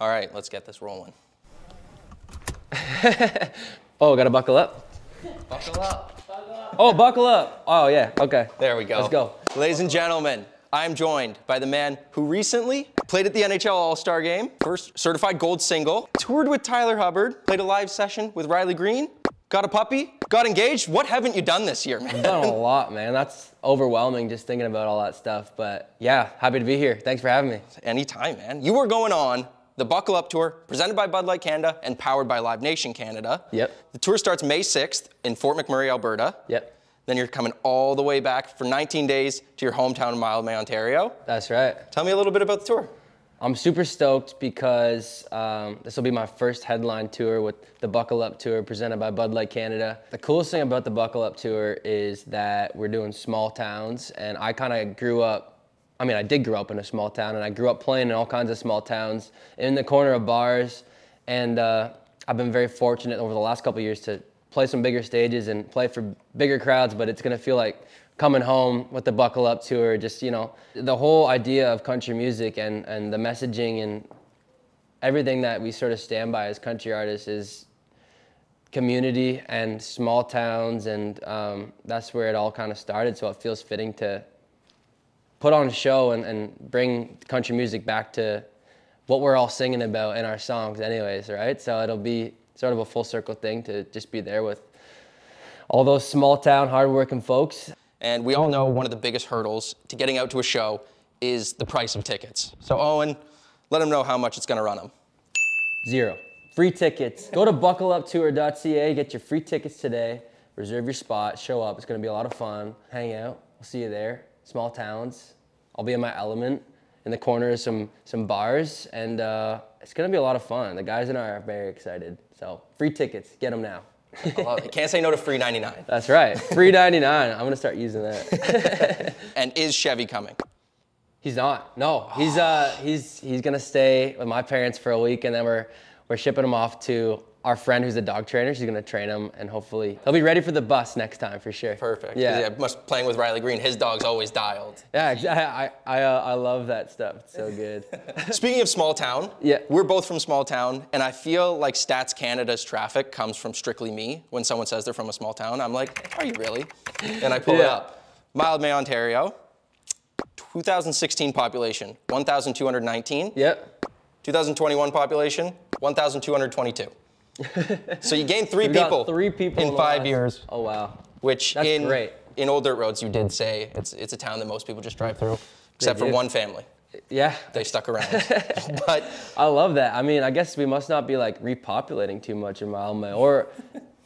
All right, let's get this rolling. Oh, gotta buckle up. Buckle up. Oh, buckle up. Oh yeah. Okay. There we go. Let's go. Ladies and gentlemen, I'm joined by the man who recently played at the NHL All-Star Game, first certified gold single, toured with Tyler Hubbard, played a live session with Riley Green, got a puppy, got engaged. What haven't you done this year, man? Done a lot, man. That's overwhelming just thinking about all that stuff. But yeah, happy to be here. Thanks for having me. Anytime, man. You were going on the Buckle Up Tour, presented by Bud Light Canada and powered by Live Nation Canada. Yep. The tour starts May 6th in Fort McMurray, Alberta. Yep. Then you're coming all the way back for 19 days to your hometown of Mildmay, Ontario. That's right. Tell me a little bit about the tour. I'm super stoked because um, this will be my first headline tour with the Buckle Up Tour presented by Bud Light Canada. The coolest thing about the Buckle Up Tour is that we're doing small towns, and I kind of grew up. I mean, I did grow up in a small town, and I grew up playing in all kinds of small towns, in the corner of bars, and uh, I've been very fortunate over the last couple years to play some bigger stages and play for bigger crowds. But it's gonna feel like coming home with the Buckle Up Tour. Just you know, the whole idea of country music and and the messaging and everything that we sort of stand by as country artists is community and small towns, and um, that's where it all kind of started. So it feels fitting to put on a show and, and bring country music back to what we're all singing about in our songs, anyways, right? So it'll be sort of a full circle thing to just be there with all those small town, hardworking folks. And we all know one of the biggest hurdles to getting out to a show is the price of tickets. So Owen, let them know how much it's gonna run them. Zero. Free tickets. Go to buckleuptour.ca, get your free tickets today. Reserve your spot, show up. It's gonna be a lot of fun. Hang out. We'll see you there. Small towns. I'll be in my element in the corner of some some bars, and uh, it's gonna be a lot of fun. The guys and I are very excited. So free tickets, get them now. I love it. Can't say no to free 99. That's right. Free 99. I'm gonna start using that. And is Chevy coming? He's not. No, he's uh he's he's gonna stay with my parents for a week, and then we're we're shipping him off to our friend who's a dog trainer. She's gonna train him, and hopefully he'll be ready for the bus next time for sure. Perfect. 'Cause, Yeah. must playing with Riley Green. His dog's always dialed. Yeah. I I uh, I love that stuff. It's so good. Speaking of small town, Yeah. we're both from small town, and I feel like Stats Canada's traffic comes from strictly me. When someone says they're from a small town, I'm like, are you really? And I pull it Yeah. up. Mildmay, Ontario, 2016 population, 1,219. yep. 2021 population, 1,222. So you gained three people three people in five last- years, Oh wow. which That's in great. in Old Dirt Roads you did say it's it's a town that most people just drive through, except for one family. Yeah. They stuck around. but I love that. I mean, I guess we must not be like repopulating too much in Mildmay, or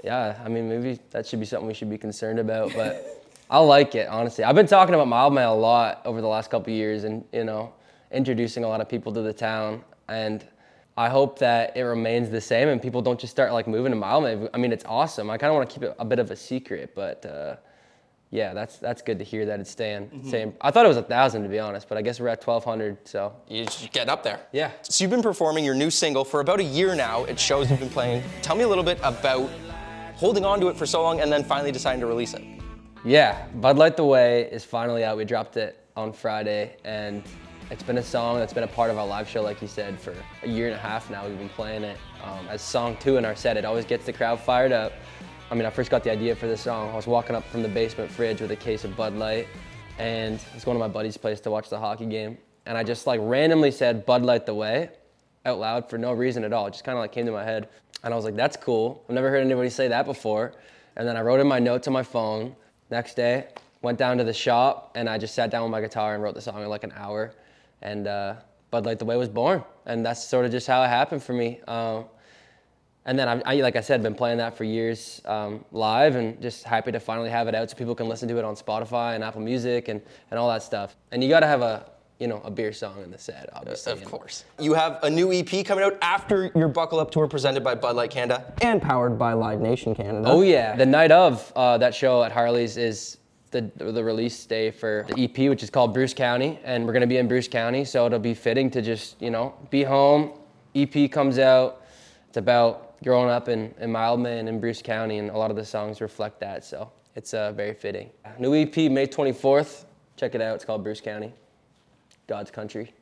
yeah, I mean, maybe that should be something we should be concerned about. But I like it honestly. I've been talking about Mildmay a lot over the last couple of years, and you know, introducing a lot of people to the town, and I hope that it remains the same, and people don't just start like moving to Mildmay. I mean, it's awesome. I kind of want to keep it a bit of a secret, but. Uh, yeah, that's that's good to hear that it's staying. same. I thought it was a thousand to be honest, but I guess we're at twelve hundred. So you're just getting up there. Yeah. So you've been performing your new single for about a year now. It shows you've been playing. Tell me a little bit about holding on to it for so long and then finally deciding to release it. Yeah, Bud Light the Way is finally out. We dropped it on Friday, and it's been a song that's been a part of our live show, like you said, for a year and a half now. We've been playing it um, as song two in our set. It always gets the crowd fired up. I mean, I first got the idea for this song. I was walking up from the basement fridge with a case of Bud Light, and it's going to my buddy's place to watch the hockey game. And I just like randomly said Bud Light the Way out loud for no reason at all. It just kind of like came to my head. And I was like, that's cool. I've never heard anybody say that before. And then I wrote in my notes on my phone. Next day, went down to the shop and I just sat down with my guitar and wrote the song in like an hour. And uh, Bud Light the Way was born. And that's sort of just how it happened for me. Um, and then I, I, like I said, been playing that for years um, live, and just happy to finally have it out so people can listen to it on Spotify and Apple Music and, and all that stuff. And you got to have a you know a beer song in the set, obviously. Of course. You have a new EP coming out after your Buckle Up tour presented by Bud Light Canada and powered by Live Nation Canada. Oh yeah, the night of uh, that show at Harley's is the the release day for the EP, which is called Bruce County, and we're gonna be in Bruce County, so it'll be fitting to just you know be home. EP comes out. It's about growing up in, in Mildmay and in Bruce County, and a lot of the songs reflect that. So it's uh, very fitting. New EP May 24th. Check it out. It's called Bruce County. God's Country.